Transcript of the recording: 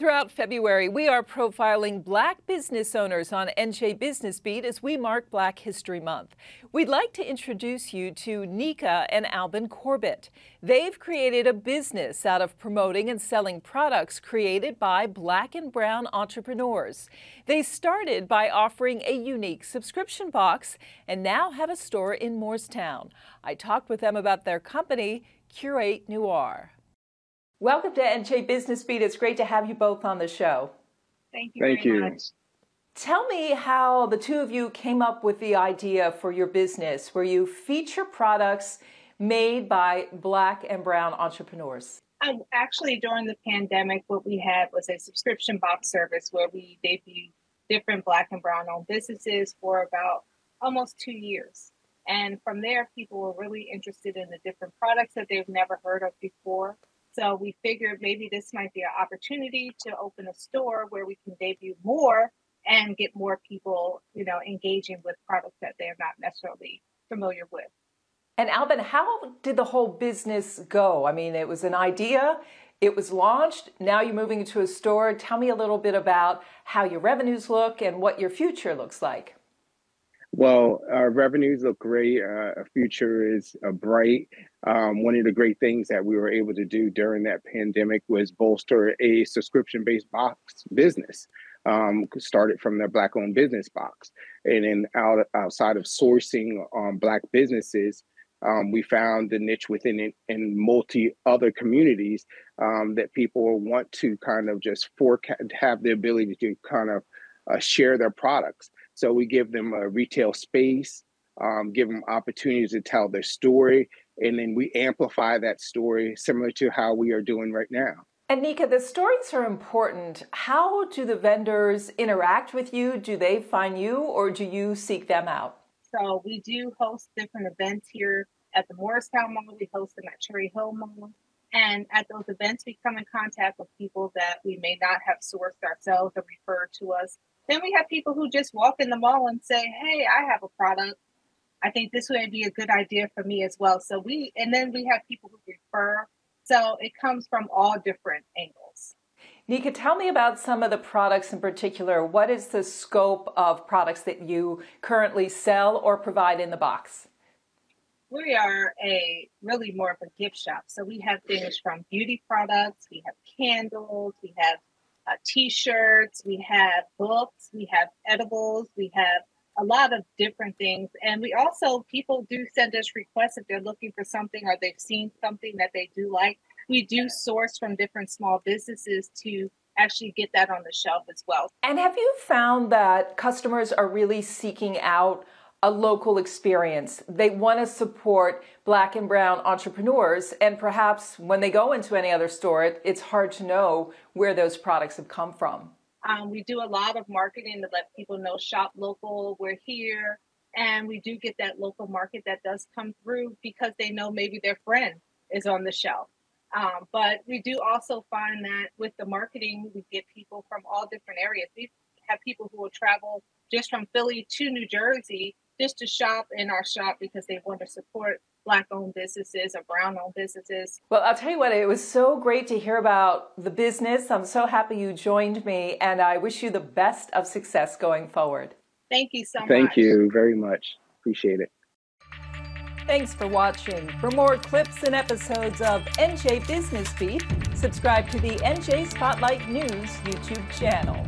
Throughout February, we are profiling black business owners on NJ Business Beat as we mark Black History Month. We'd like to introduce you to Nika and Alban Corbett. They've created a business out of promoting and selling products created by black and brown entrepreneurs. They started by offering a unique subscription box and now have a store in Moorestown. I talked with them about their company, Curate Noir. Welcome to NJ Business Beat. It's great to have you both on the show. Thank you. Thank you. Much. Tell me how the two of you came up with the idea for your business where you feature products made by black and brown entrepreneurs. Um, actually, during the pandemic, what we had was a subscription box service where we debuted different black and brown owned businesses for about almost two years. And from there, people were really interested in the different products that they've never heard of before. So we figured maybe this might be an opportunity to open a store where we can debut more and get more people, you know, engaging with products that they're not necessarily familiar with. And Alban, how did the whole business go? I mean, it was an idea, it was launched, now you're moving into a store. Tell me a little bit about how your revenues look and what your future looks like. Well, our revenues look great. Uh, our future is uh, bright. Um, one of the great things that we were able to do during that pandemic was bolster a subscription based box business. Um, started from their black owned business box. And then out, outside of sourcing um, black businesses, um, we found the niche within it in multi other communities um, that people want to kind of just forecast, have the ability to kind of uh, share their products. So we give them a retail space, um, give them opportunities to tell their story, and then we amplify that story similar to how we are doing right now. And Nika, the stories are important. How do the vendors interact with you? Do they find you or do you seek them out? So we do host different events here at the Moorestown Mall. We host them at Cherry Hill Mall. And at those events, we come in contact with people that we may not have sourced ourselves or referred to us. Then we have people who just walk in the mall and say, Hey, I have a product. I think this would be a good idea for me as well. So we, and then we have people who refer. So it comes from all different angles. Nika, tell me about some of the products in particular. What is the scope of products that you currently sell or provide in the box? We are a really more of a gift shop. So we have things from beauty products, we have candles, we have uh, t-shirts, we have books, we have edibles, we have a lot of different things. And we also, people do send us requests if they're looking for something or they've seen something that they do like. We do source from different small businesses to actually get that on the shelf as well. And have you found that customers are really seeking out a local experience. They want to support black and brown entrepreneurs, and perhaps when they go into any other store, it, it's hard to know where those products have come from. Um, we do a lot of marketing to let people know shop local, we're here, and we do get that local market that does come through because they know maybe their friend is on the shelf. Um, but we do also find that with the marketing, we get people from all different areas. We have people who will travel just from Philly to New Jersey just to shop in our shop because they want to support black owned businesses or brown owned businesses. Well, I'll tell you what, it was so great to hear about the business. I'm so happy you joined me, and I wish you the best of success going forward. Thank you so Thank much. Thank you very much. Appreciate it. Thanks for watching. For more clips and episodes of NJ Business Beat, subscribe to the NJ Spotlight News YouTube channel.